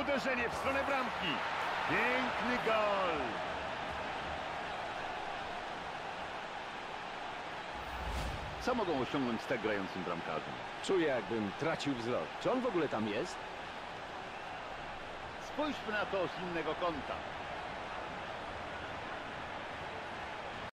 Uderzenie w stronę bramki. Piękny gol. Co mogą osiągnąć z tak grającym bramkarzem? Czuję, jakbym tracił wzrok. Czy on w ogóle tam jest? Spójrzmy na to z innego kąta.